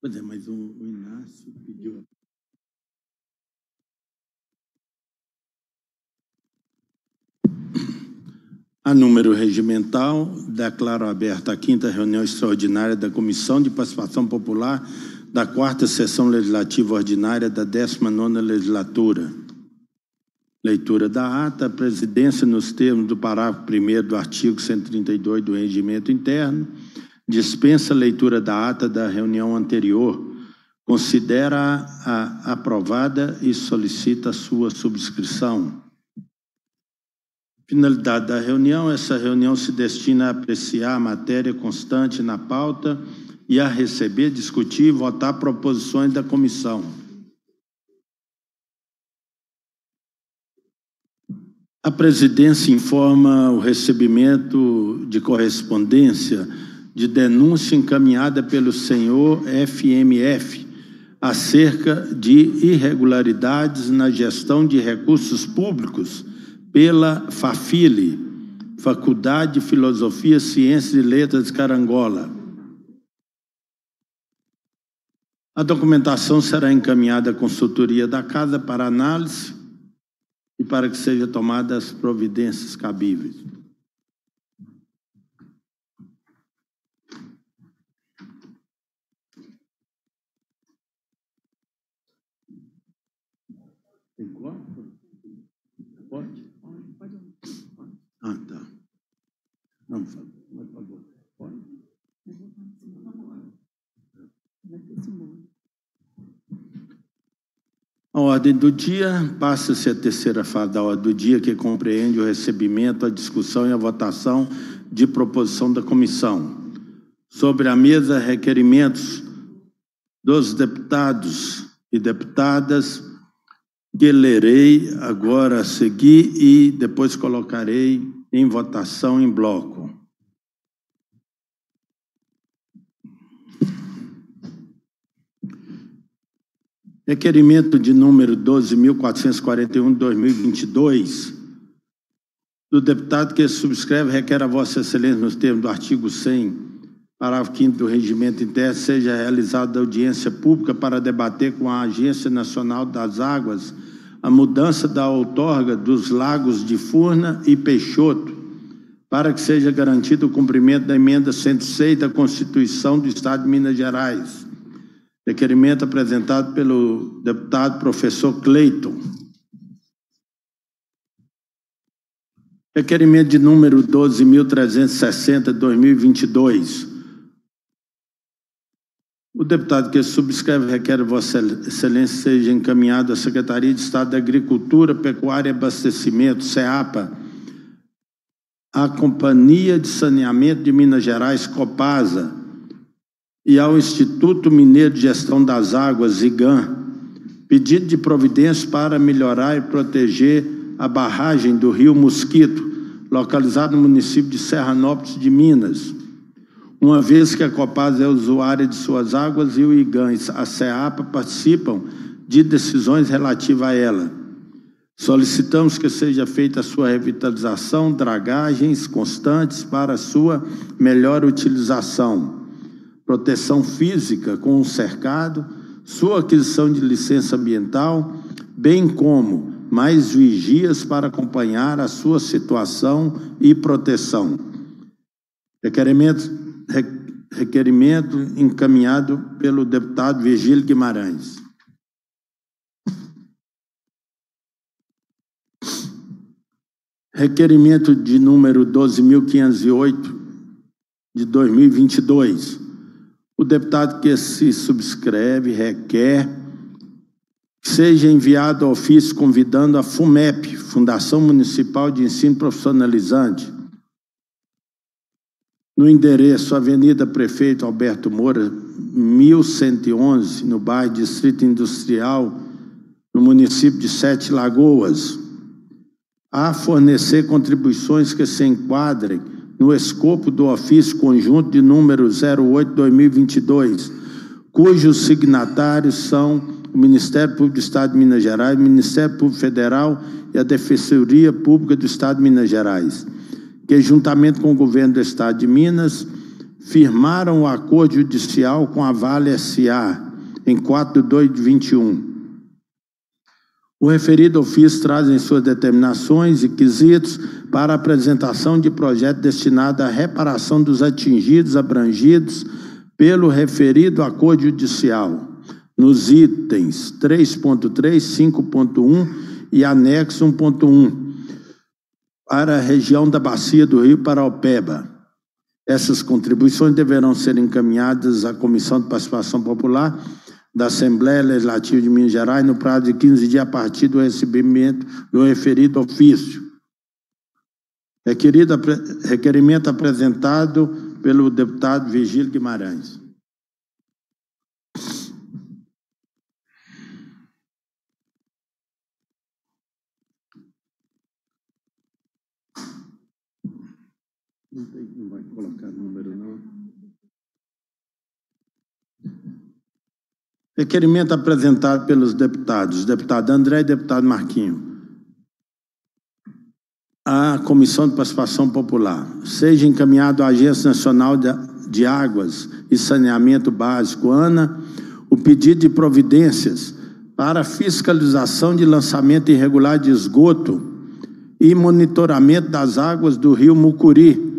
Pois é, mas o, o Inácio pediu. A número regimental, declaro aberta a quinta reunião extraordinária da Comissão de Participação Popular da quarta sessão legislativa ordinária da 19ª legislatura. Leitura da ata. A presidência, nos termos do parágrafo 1 do artigo 132 do Regimento Interno, dispensa a leitura da ata da reunião anterior, considera-a aprovada e solicita sua subscrição. Finalidade da reunião: essa reunião se destina a apreciar a matéria constante na pauta e a receber, discutir e votar proposições da comissão. A presidência informa o recebimento de correspondência de denúncia encaminhada pelo senhor FMF acerca de irregularidades na gestão de recursos públicos pela FAFILE, Faculdade de Filosofia, Ciências e Letras de Carangola. A documentação será encaminhada à consultoria da Casa para análise e para que sejam tomadas as providências cabíveis. Pode? Pode. Ah, tá. Não, por favor. Pode? A ordem do dia passa-se a terceira fase da ordem do dia, que compreende o recebimento, a discussão e a votação de proposição da comissão. Sobre a mesa, requerimentos dos deputados e deputadas, que lerei agora a seguir e depois colocarei em votação em bloco. Requerimento de número 12.441 de 2022, do deputado que subscreve, requer a Vossa Excelência, nos termos do artigo 100, parágrafo 5 do Regimento Interno, seja realizada audiência pública para debater com a Agência Nacional das Águas a mudança da outorga dos lagos de Furna e Peixoto, para que seja garantido o cumprimento da emenda 106 da Constituição do Estado de Minas Gerais Requerimento apresentado pelo deputado professor Cleiton. Requerimento de número 12.360 de 2022. O deputado que subscreve requer Vossa Excelência seja encaminhado à Secretaria de Estado da Agricultura, Pecuária e Abastecimento, SEAPA, à Companhia de Saneamento de Minas Gerais, Copasa, e ao Instituto Mineiro de Gestão das Águas, IGAM, pedido de providências para melhorar e proteger a barragem do Rio Mosquito, localizado no município de Serranópolis de Minas, uma vez que a Copasa é usuária de suas águas e o IGAM e a CEAPA participam de decisões relativas a ela. Solicitamos que seja feita a sua revitalização, dragagens constantes para sua melhor utilização proteção física com o cercado, sua aquisição de licença ambiental, bem como mais vigias para acompanhar a sua situação e proteção. Requerimento, requerimento encaminhado pelo deputado Virgílio Guimarães. Requerimento de número 12.508 de 2022 o deputado que se subscreve requer que seja enviado ofício convidando a FUMEP, Fundação Municipal de Ensino Profissionalizante, no endereço Avenida Prefeito Alberto Moura, 1111, no bairro Distrito Industrial, no município de Sete Lagoas, a fornecer contribuições que se enquadrem no escopo do ofício conjunto de número 08-2022, cujos signatários são o Ministério Público do Estado de Minas Gerais, o Ministério Público Federal e a Defensoria Pública do Estado de Minas Gerais, que, juntamente com o Governo do Estado de Minas, firmaram o acordo judicial com a Vale SA em 4 de 2 de 21. O referido ofício traz em suas determinações e quesitos para apresentação de projeto destinado à reparação dos atingidos, abrangidos pelo referido acordo judicial, nos itens 3.3, 5.1 e anexo 1.1, para a região da Bacia do Rio Paraopeba. Essas contribuições deverão ser encaminhadas à Comissão de Participação Popular da Assembleia Legislativa de Minas Gerais no prazo de 15 dias a partir do recebimento do referido ofício. Requerido, requerimento apresentado pelo deputado Vigílio Guimarães. Não, tem, não vai colocar número, não. Requerimento apresentado pelos deputados, deputado André e deputado Marquinho. A Comissão de Participação Popular. Seja encaminhado à Agência Nacional de Águas e Saneamento Básico, ANA, o pedido de providências para fiscalização de lançamento irregular de esgoto e monitoramento das águas do rio Mucuri,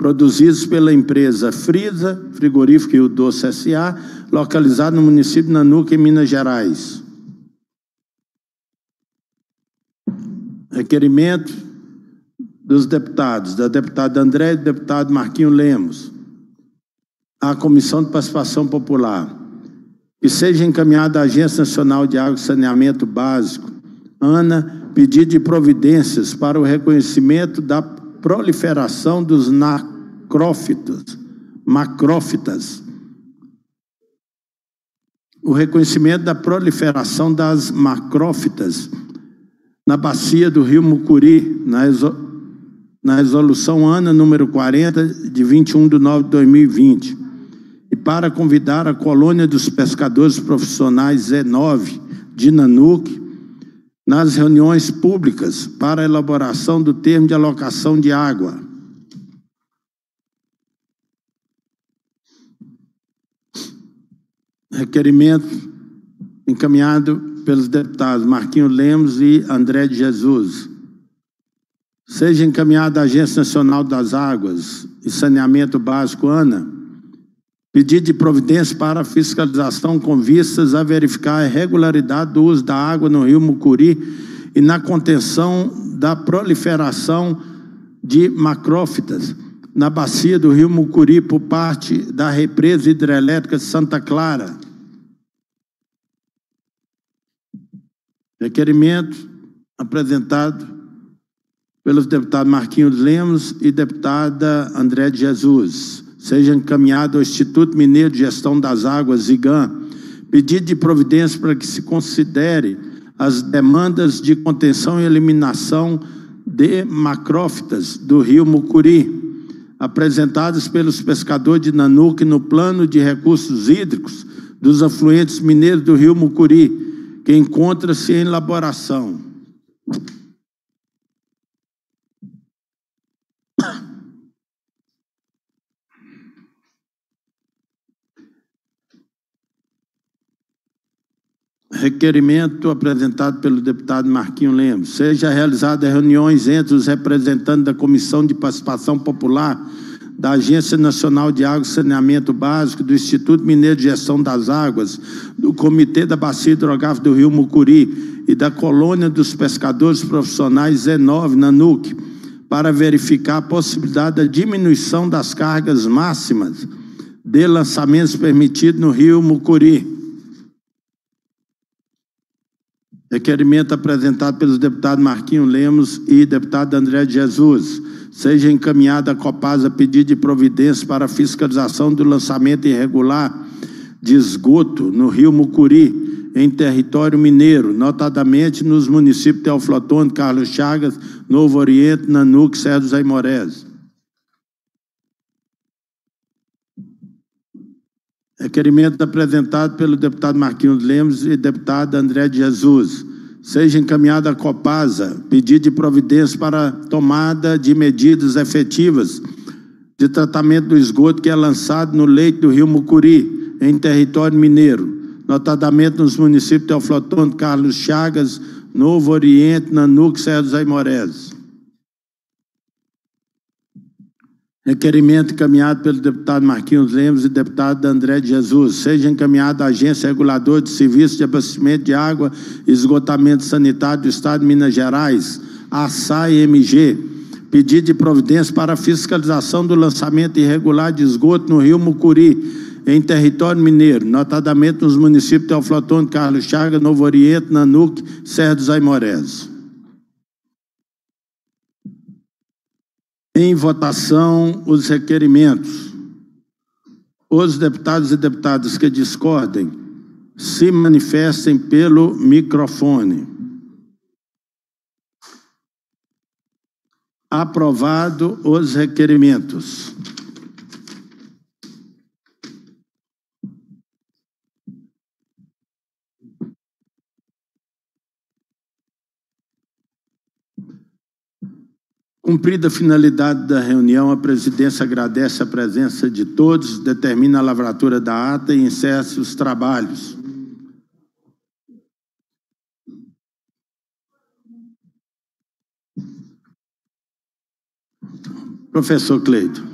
produzidos pela empresa Frisa, Frigorífico e o Doce S.A., localizado no município de Nanuca, em Minas Gerais. Requerimento dos deputados, da deputada André e do deputado Marquinho Lemos, à Comissão de Participação Popular, que seja encaminhada à Agência Nacional de Água e Saneamento Básico, ANA, pedido de providências para o reconhecimento da proliferação dos macrófitos, macrófitas. O reconhecimento da proliferação das macrófitas na bacia do rio Mucuri, na, na resolução ANA número 40, de 21 de nove de 2020, e para convidar a colônia dos pescadores profissionais Z9 de Nanuque nas reuniões públicas para a elaboração do termo de alocação de água requerimento encaminhado pelos deputados Marquinho Lemos e André de Jesus. Seja encaminhado à Agência Nacional das Águas e Saneamento Básico, ANA, pedido de providência para fiscalização com vistas a verificar a regularidade do uso da água no rio Mucuri e na contenção da proliferação de macrófitas na bacia do rio Mucuri por parte da represa hidrelétrica de Santa Clara. Requerimento apresentado pelos deputados Marquinhos Lemos e deputada André de Jesus. Seja encaminhado ao Instituto Mineiro de Gestão das Águas, IGAM, pedido de providência para que se considere as demandas de contenção e eliminação de macrófitas do rio Mucuri, apresentadas pelos pescadores de Nanuque no plano de recursos hídricos dos afluentes mineiros do rio Mucuri, que encontra-se em elaboração. Requerimento apresentado pelo deputado Marquinho Lemos. Seja realizada reuniões entre os representantes da Comissão de Participação Popular da Agência Nacional de Água e Saneamento Básico, do Instituto Mineiro de Gestão das Águas, do Comitê da Bacia Hidrográfica do Rio Mucuri e da Colônia dos Pescadores Profissionais Z9, Nanuc, para verificar a possibilidade da diminuição das cargas máximas de lançamentos permitidos no Rio Mucuri. Requerimento apresentado pelos deputados Marquinho Lemos e deputado André Jesus seja encaminhada a Copasa pedido de providência para fiscalização do lançamento irregular de esgoto no rio Mucuri, em território mineiro, notadamente nos municípios de Teoflotone, Carlos Chagas, Novo Oriente, Nanuque, Serra dos Aimorés. Requerimento apresentado pelo deputado Marquinhos Lemos e deputado André de Jesus seja encaminhada à Copasa pedido de providência para tomada de medidas efetivas de tratamento do esgoto que é lançado no leito do rio Mucuri, em território mineiro, notadamente nos municípios de Teoflotone, Carlos Chagas, Novo Oriente, Nanuque Serra dos Aimorés. Requerimento encaminhado pelo deputado Marquinhos Lemos e deputado André de Jesus. Seja encaminhado à Agência Reguladora de Serviços de Abastecimento de Água e Esgotamento Sanitário do Estado de Minas Gerais, ASAI-MG, pedido de providência para fiscalização do lançamento irregular de esgoto no rio Mucuri, em território mineiro, notadamente nos municípios de Teoflotone, Carlos Chagas, Novo Oriente, Nanuque, Serra dos Aimorés. Em votação, os requerimentos. Os deputados e deputadas que discordem se manifestem pelo microfone. Aprovado os requerimentos. Cumprida a finalidade da reunião, a presidência agradece a presença de todos, determina a lavratura da ata e encerra os trabalhos. Professor Cleito.